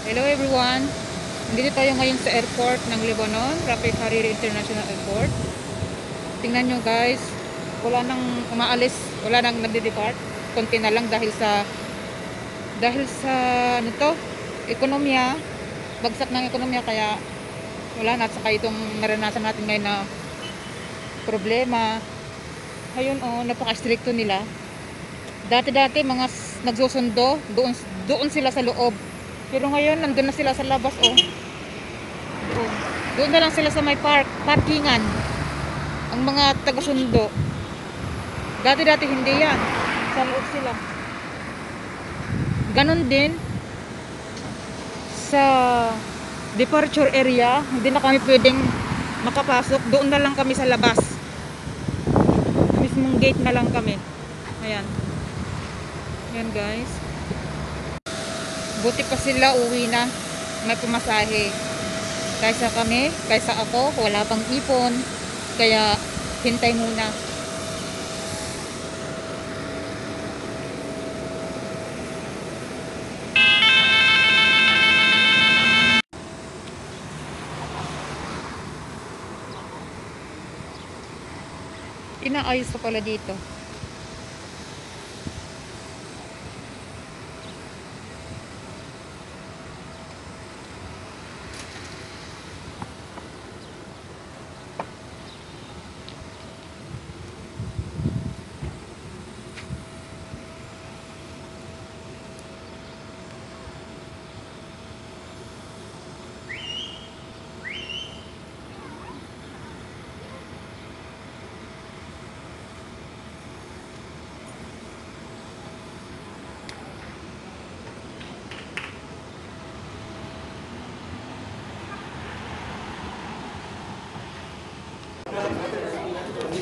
Hello everyone. Nandito tayo ngayon sa airport ng Lebanon, Rafiq Hariri International Airport. Tingnan nyo guys, wala nang umaalis, wala nang nagde-depart. Konti na lang dahil sa dahil sa ano to, ekonomiya, bagsak ng ekonomiya kaya wala na saka itong naranasan natin ngayon na problema. Ayun oh, napaka-stricto nila. Dati-dati mga nagsusundo, doon doon sila sa loob. Pero ngayon nandun na sila sa labas oh. Doon. Doon na lang sila sa may park, parkingan. Ang mga taga-sundo. Dati-dati hindi yan. Sa loob sila. Ganon din sa departure area, hindi na kami pwedeng makapasok. Doon na lang kami sa labas. Mismong gate na lang kami. Ayan. Yan guys. Buti pa sila uwi na. May pumasahe. Kaysa kami, kaysa ako, wala pang ipon. Kaya hintay muna. Inaayos pa pala dito.